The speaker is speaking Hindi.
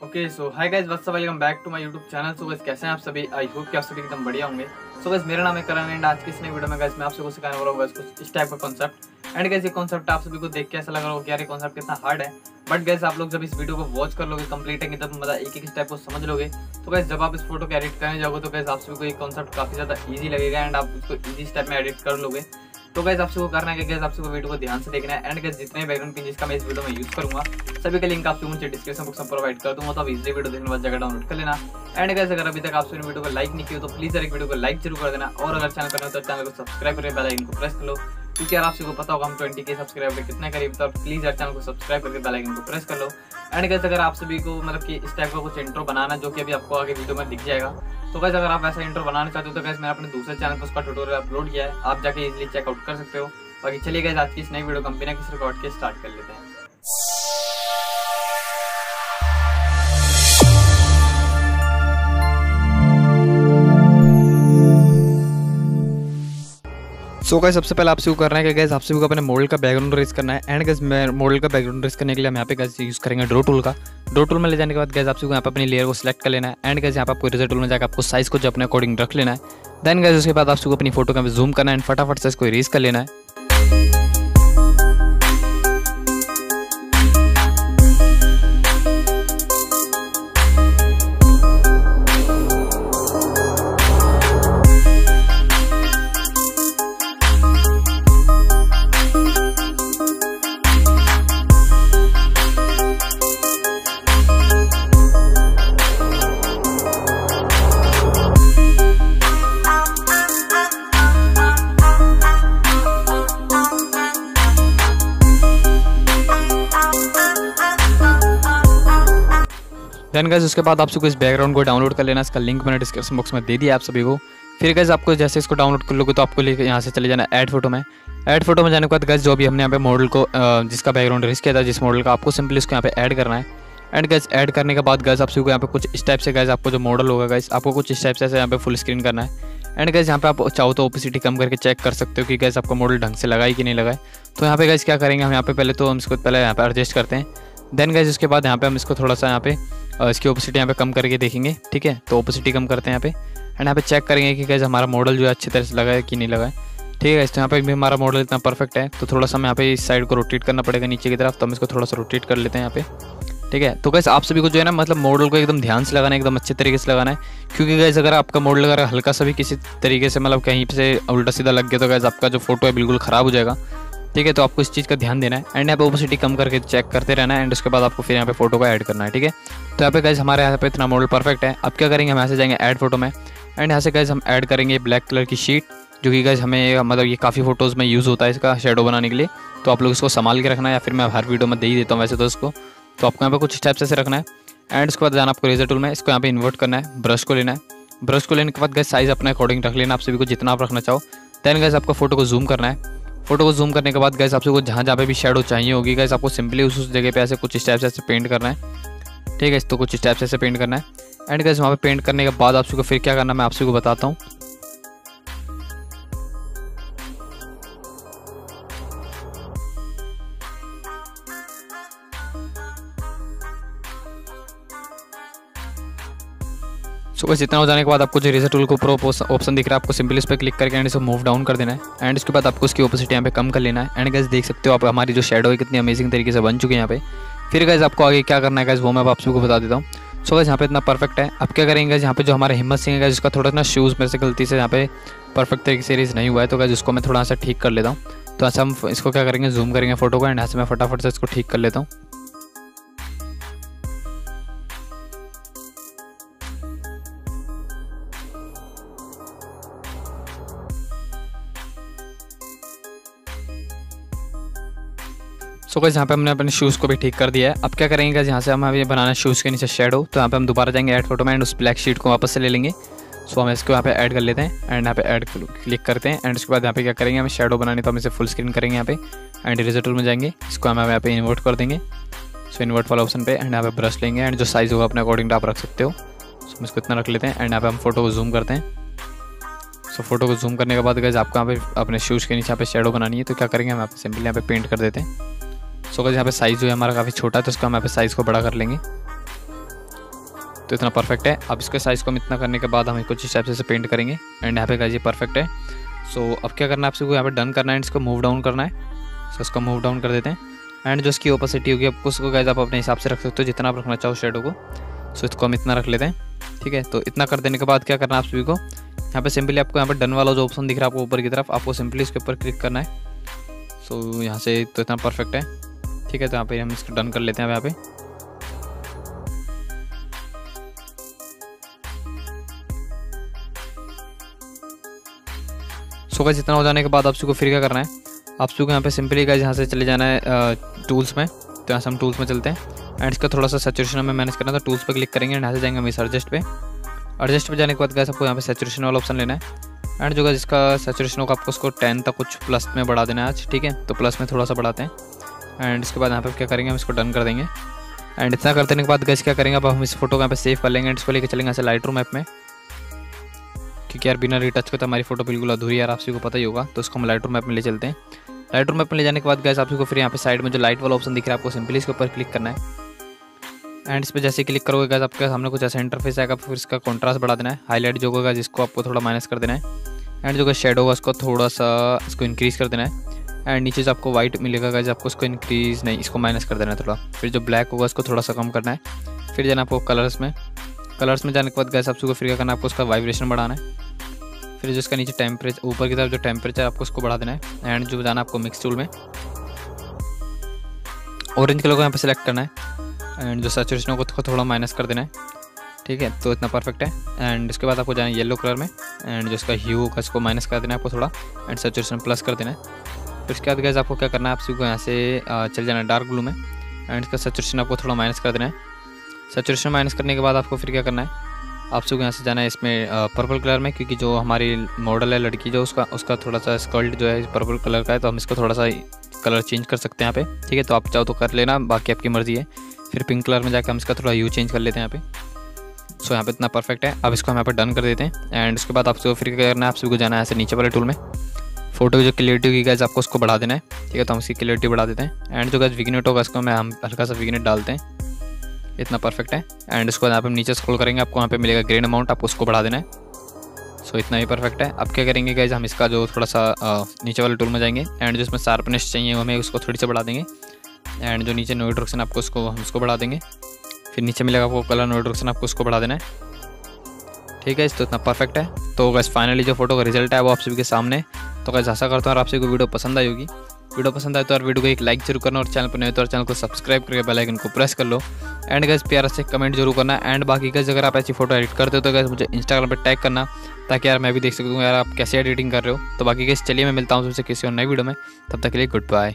Okay so hi guys what's up welcome back to my YouTube channel so guys कैसे हैं आप सभी? आई होप कि आप सभी एकदम बढ़िया होंगे। सो गाइस मेरा नाम है करण एंड आज की इस नई वीडियो में गाइस मैं आप सबको सिखाने वाला हूँ गाइस कुछ इस टाइप का कॉन्सेप्ट एंड गाइस ये कॉन्सेप्ट आप सभी को देख के ऐसा लग रहा होगा कि यार ये कॉन्सेप्ट कितना हार्ड है। बट गैस आप लोग जब इस वीडियो को वॉच कर लोगे कंप्लीट है तब मतलब एक एक स्टेप को समझ लोगे। तो गैस जब आप इस फ़ोटो को एडिट करने जाओगे तो गैस आप सभी को ये कॉन्सेप्ट काफ़ी ज़्यादा इजी लगेगा एंड आप उसको इजी स्टेप में एडिट कर लोगे। तो गैस आपसे वो करना है गैस आपसे वीडियो को ध्यान से देखना है। एंड गैस जितने बैकग्राउंड पिन जिसका मैं इस वीडियो में यूज़ करूँगा, सभी का लिंक आपको मुझे डिस्क्रिप्शन बॉक्स में प्रोवाइड कर दूँगा तो आप इजीली वीडियो देखने बाद जगह डाउनलोड कर लेना। एंड गैस अगर अभी तक आप आपसे वीडियो को लाइक नहीं किया तो प्लीज़ एक वीडियो को लाइक ज़रूर कर देना। और अगर चैनल हो तो चैनल को सब्सक्राइब करके बेल आइकन को प्रेस कर लो। क्योंकि यार आपको पता होगा, हम 20 के सब्सक्राइबर कितने करीब तो प्लीज़ यार चैनल को सब्सक्राइब करके बेल आइकन को प्रेस कर लो। एंड गैस अगर आप सभी को मतलब कि इस टाइप का कुछ इंट्रो बनाना जो कि अभी आपको आगे वीडियो में दिख जाएगा तो कैसे अगर आप ऐसा इंटर बनाना चाहते हो तो कैसे मैंने अपने दूसरे चैनल पर उसका ट्यूटोरियल अपलोड किया है। आप जाके इजिली चेकआउट कर सकते हो। बाकी चलिए गए आज की इस नई वीडियो कंपनी ने किस रिकॉर्ड के स्टार्ट कर लेते हैं। सो so, सबसे पहले आपसे वो करना है कि गैस आपसे को अपने मॉडल का बैकग्राउंड रेस करना है। एंड गैस मॉडल का बैकग्राउंड रेस करने के लिए हम यहाँ पे गैस यूज़ करेंगे ड्रो टूल का। ड्रो टूल में ले जाने के बाद गैस आपसे यहाँ पे अपनी लेयर को सिलेक्ट कर लेना है। एंड गैस यहाँ पे आपको रिज़ल्ट टूल में जाकर आपको साइज़ को जो अपने अकॉर्डिंग रख लेना है। देन गैस उसके बाद आपसे अपनी फ़ोटो का जूम करना है। एंड फटाफट से इसको रेस कर लेना है। देन गैस उसके बाद आप सबको इस बैकग्राउंड को डाउनलोड कर लेना। इसका लिंक मैंने डिस्क्रिप्शन बॉक्स में दे दिया आप सभी को। फिर गैस आपको जैसे इसको डाउनलोड कर लोगे तो आपको लेकर यहाँ से चले जाना ऐड फ़ोटो में। ऐड फ़ोटो में जाने के बाद गैस जो भी हमने यहाँ पे मॉडल को जिसका बैकग्राउंड रिस्क किया था, जिस मॉडल का आपको सिंपली इसको यहाँ पे ऐड करना है। एंड गैस ऐड करने के बाद गैस आप सबको यहाँ पे कुछ इस टाइप से गैस आपको जो मॉडल होगा गैस आपको कुछ इस टाइप से यहाँ पे फुल स्क्रीन करना है। एंड गैस यहाँ पे आप चाहो तो ओपिसिटी कम करके चेक कर सकते हो कि गैस आपका मॉडल ढंग से लगाई कि नहीं लगाए तो यहाँ पे गैस क्या करेंगे हम यहाँ पे? पहले तो हम इसको पहले यहाँ पे एडजस्ट करते हैं। देन गैस उसके बाद यहाँ पे हम इसको थोड़ा सा यहाँ पे इसकी ओपोसिटी यहाँ पे कम करके देखेंगे, ठीक है? तो ओपोसिटी कम करते हैं यहाँ पे। एंड यहाँ पे चेक करेंगे कि कैसे हमारा मॉडल जो है अच्छी तरह से लगा है कि नहीं लगा है। ठीक है तो यहाँ पे भी हमारा मॉडल इतना परफेक्ट है तो थोड़ा सा हम यहाँ पे इस साइड को रोटेट करना पड़ेगा नीचे की तरफ़ तो हम इसको थोड़ा सा रोटेट कर लेते हैं यहाँ पे। ठीक है? तो कैसे आप सभी को जो है ना मतलब मॉडल को एकदम ध्यान से लगाना है, एकदम अच्छे तरीके से लगाना है। क्योंकि गैस अगर आपका मॉडल अगर हल्का सा भी किसी तरीके से मतलब कहीं से उल्टा सीधा लग गया तो गैस आपका जो फ़ोटो है बिल्कुल ख़राब हो जाएगा। ठीक है तो आपको इस चीज़ का ध्यान देना है। एंड यहाँ पे ओपोसिटी कम करके चेक करते रहना है एंड उसके बाद आपको फिर यहाँ पे फ़ोटो को ऐड करना है, ठीक है? तो यहाँ पे गैस हमारे यहाँ पे इतना मॉडल परफेक्ट है। अब क्या करेंगे, हम यहाँ से जाएँगे ऐड फ़ोटो में। एंड यहाँ से गैस हम ऐड करेंगे ब्लैक कलर की शीट जो कि गैस हमें मतलब ये काफ़ी फ़ोटोज़ में यूज़ होता है इसका शेडो बनाने के लिए। तो आप लोग इसको संभाल के रखना है, या फिर मैं हर वीडियो में दे ही देता हूँ वैसे तो इसको। तो आपको यहाँ पे कुछ स्टेप्स ऐसे रखना है। एंड उसके बाद जाना आपको रेजर टूल में, इसको यहाँ पे इन्वर्ट करना है ब्रश को लेना है। ब्रश को लेने के बाद गैस साइज़ अपने अकॉर्डिंग रख लेना, आप सभी को जितना आप रखना चाहो। देन गैस आपको फ़ोटो को जूम करना है। फ़ोटो को जूम करने के बाद गैस आपको जहाँ जहाँ पे भी शेडो चाहिए होगी गैस आपको सिंपली उस उस जगह पे ऐसे कुछ स्टेप्स ऐसे पेंट करना है। ठीक है तो कुछ स्टेप्स ऐसे पेंट करना है। एंड गैस वहाँ पे पेंट करने के बाद आपको फिर क्या करना मैं आपसे को बताता हूँ। सो बस इतना हो जाने के बाद आपको जो रेजर टूल को ऊपर ऑप्शन दिख रहा है, आपको सिंपली इस पर क्लिक करके एंड इसे मूव डाउन कर देना है। एंड उसके बाद आपको उसकी ओपोसिटी यहाँ पे कम कर लेना है। एंड गैस देख सकते हो आप, हमारी जो शेडो है, कितनी अमेजिंग तरीके से बन चुकी है यहाँ पे। फिर गैस आपको आगे क्या करना है गैस वो मैं आप सबको बता देता हूँ। सो गैस यहाँ पे इतना परफेक्ट है। अब क्या करेंगे यहाँ पे जो हमारे हिम्मत सिंह है जिसका थोड़ा ना शूज़ में से गलती से यहाँ पे परफेक्ट तरीके से रेज नहीं हुआ है। तो गैस उसको मैं थोड़ा सा ठीक कर लेता हूँ। तो ऐसा हम इसको क्या करेंगे जूम करेंगे फ़ोटो को एंड यहाँ से मैं फटाफट से इसको ठीक कर लेता हूँ। सो गैस यहाँ पे हमने अपने शूज़ को भी ठीक कर दिया है अब क्या करेंगे गैस यहाँ से हम अभी बनाना शूज़ के नीचे शेडो तो यहाँ पे हम दोबारा जाएँगे ऐड फ़ोटो में एंड उस ब्लैक शीट को वापस से ले लेंगे सो हम इसको यहाँ पे ऐड कर लेते हैं एंड यहाँ पे ऐड क्लिक करते हैं एंड उसके बाद यहाँ पे क्या करेंगे हमें शेडो बनानी तो हम इसे फुल स्क्रीन करेंगे यहाँ पे एंड रिज़ल्ट में जाएँगे इसको हम यहाँ पे इन्वर्ट कर देंगे सो इन्वर्ट वाला ऑप्शन पे एंड यहाँ पे ब्रश लेंगे एंड जो साइज़ होगा अपने अकॉर्डिंग आप रख सकते हो सो हम इसको इतना रख लेते हैं एंड यहाँ पे हम फ़ोटो को जूम करते हैं सो फ़ोटो को जूम करने के बाद गैस आपको यहाँ पे अपने शूज़ के नीचे यहाँ पे शेडो बनानी है तो क्या करेंगे हम यहाँ पे सिंपली यहाँ पे पेंट कर देते हैं सो अगर यहाँ पे साइज़ जो है हमारा काफ़ी छोटा है तो उसका हम यहाँ पे साइज़ को बड़ा कर लेंगे। तो इतना परफेक्ट है। अब इसके साइज़ को हम इतना करने के बाद हम कुछ इस टाइप से पेंट करेंगे। एंड यहाँ पे गाइज़ ये परफेक्ट है। सो अब क्या करना है आपको यहाँ पे डन करना है इसको मूव डाउन करना है। सो इसको मूव डाउन कर देते हैं। एंड जो इसकी ओपोसिटी होगी आपको उसको गाइज़ आप अपने हिसाब से रख सकते हो, जितना आप रखना चाहो शेडो को। सो इसको हम इतना रख लेते हैं। ठीक है? तो इतना कर देने के बाद क्या करना है, आप सभी को, यहाँ पे सिंपली आपको यहाँ पे डन वाला जो ऑप्शन दिख रहा है, आपको ऊपर की तरफ़, आपको सिंपली इसके ऊपर क्लिक करना है। सो यहाँ से तो इतना परफेक्ट है। ठीक है तो यहाँ पे हम इसको डन कर लेते हैं यहाँ पे। सो गैस इतना हो जाने के बाद आप सबको फिर क्या करना है? आप को यहाँ पे सिंपली गैस यहाँ से चले जाना है टूल्स में। तो यहाँ से हम टूल्स में चलते हैं। एंड इसका थोड़ा सा सेचुरेशन में मैनेज करना है तो टूल्स पे क्लिक करेंगे एंड यहाँ से जाएँगे हम इस एडजस्ट पे। एडजस्ट पे जाने के बाद गैस आपको यहाँ पे सेचुरेशन वाला ऑप्शन लेना है। एंड जो गैस इसका सेचुरेशन होगा, आपको उसको टेन तक कुछ प्लस में बढ़ा देना है आज, ठीक है? तो प्लस में थोड़ा सा बढ़ाते हैं। एंड इसके बाद यहाँ पे क्या करेंगे, हम इसको डन कर देंगे। एंड इतना कर देने के बाद गैस क्या करेंगे, अब हम इस फ़ोटो को यहाँ पे सेव कर लेंगे। एंड इसको लेकर चलेंगे ऐसे लाइट रूम ऐप में। क्योंकि यार बिना रिटच के तो हमारी फ़ोटो बिल्कुल अधूरी यार, आप सभी को पता ही होगा। तो उसको हम लाइट रूम मैप में ले चलते हैं। लाइट रूम मैप में ले जाने के बाद गैस आप आपको फिर यहाँ पे साइड में जो लाइट वाला ऑप्शन दिख रहा है, आपको सिंपली इसके ऊपर क्लिक करना है। एंड इस पर जैसे क्लिक करोगे गैस आपके सामने कुछ ऐसा इंटरफेस आएगा, फिर इसका कॉन्ट्रास्ट बढ़ा देना है। हाईलाइट जो होगा जिसको आपको थोड़ा माइनस कर देना है। एंड जो शेड होगा, उसको थोड़ा सा, इसको इंक्रीज़ कर देना है। एंड नीचे जो आपको व्हाइट मिलेगा गैस आपको उसको इंक्रीज़ नहीं, इसको माइनस कर देना है थोड़ा। फिर जो ब्लैक होगा, उसको थोड़ा सा कम करना है। फिर जाना आपको कलर्स में। कलर्स में जाने के बाद गैस आपको फिर क्या करना है आपको उसका वाइब्रेशन बढ़ाना है। फिर जो इसका नीचे टेम्परेचर ऊपर की तरफ़ जो टेम्परेचर आपको उसको बढ़ा देना है। एंड जो जाना आपको मिक्स टूल में। ऑरेंज कलर को यहाँ पे सिलेक्ट करना है। एंड जो सेचुरेशन होगा उसको थोड़ा माइनस कर देना है। ठीक है तो इतना परफेक्ट है। एंड इसके बाद आपको जाना है येलो कलर में। एंड जो इसका ह्यू होगा, इसको माइनस कर देना है आपको थोड़ा। एंड सेचुरेशन प्लस कर देना है। फिर इसके बाद गैस आपको क्या करना है? आपको यहाँ से चल जाना है डार्क ब्लू में एंड इसका सेचुरेशन आपको थोड़ा माइनस कर देना है। सेचुरेशन माइनस करने के बाद आपको फिर क्या करना है? आप सबको यहाँ से जाना है इसमें पर्पल कलर में क्योंकि जो हमारी मॉडल है, लड़की जो, उसका उसका थोड़ा सा स्कर्ट जो है पर्पल कलर का है तो हम इसको थोड़ा सा कलर चेंज कर सकते हैं यहाँ पे। ठीक है तो आप चाहो तो कर लेना, बाकी आपकी मर्ज़ी है। फिर पिंक कलर में जाकर हम इसका थोड़ा यू चेंज कर लेते हैं यहाँ पे। सो यहाँ पे इतना परफेक्ट है। अब इसको हम यहाँ पे डन कर देते हैं एंड उसके बाद आप आपको फिर क्या करना है? आप सभी को जाना है ऐसे नीचे वाले टूल में। फ़ोटो की जो क्लियरिटी होगी गैस आपको उसको बढ़ा देना है। ठीक है तो हम इसकी क्लियरिटी बढ़ा देते हैं। एंड जो गैस विगनेट होगा उसको मैं हम हल्का सा विगनेट डालते हैं। इतना परफेक्ट है। एंड उसको यहाँ पे नीचे स्क्रॉल करेंगे, आपको वहाँ पे मिलेगा ग्रेन अमाउंट आपको उसको बढ़ा देना है। सो इतना ही परफेक्ट है। अब क्या करेंगे गाइज़ हम इसका जो थोड़ा सा नीचे वाले टूल में जाएँगे। एंड जो इसमें शार्पनेस चाहिए हमें, उसको थोड़ी सी बढ़ा देंगे। एंड जो नीचे नोइड्रोक्सन आपको उसको, हम उसको बढ़ा देंगे। फिर नीचे मिलेगा आपको कलर नोइड्रोक्सन आपको उसको बढ़ा देना है। ठीक है इस तो इतना परफेक्ट है। तो गैस फाइनली जो फ़ोटो का रिज़ल्ट है, वो आप सभी के सामने तो कैसे आशा करता हूँ और आपसे कोई वीडियो पसंद आई होगी। वीडियो पसंद आए तो यार वीडियो को एक लाइक ज़रूर करना और चैनल पर नहीं तो चैनल को सब्सक्राइब करके बेल आइकन को प्रेस कर लो। एंड गैस प्यार से कमेंट ज़रूर करना। एंड बाकी गैस अगर आप ऐसी फ़ोटो एडिट करते हो तो गैस मुझे इंस्टाग्राम पर टैग करना ताकि यार मैं भी देख सकूँ यार आप कैसे एडिटिंग कर रहे हो। तो बाकी गैस चलिए मैं मिलता हूँ तुमसे किसी और नई वीडियो में। तब तक के लिए गुड बाय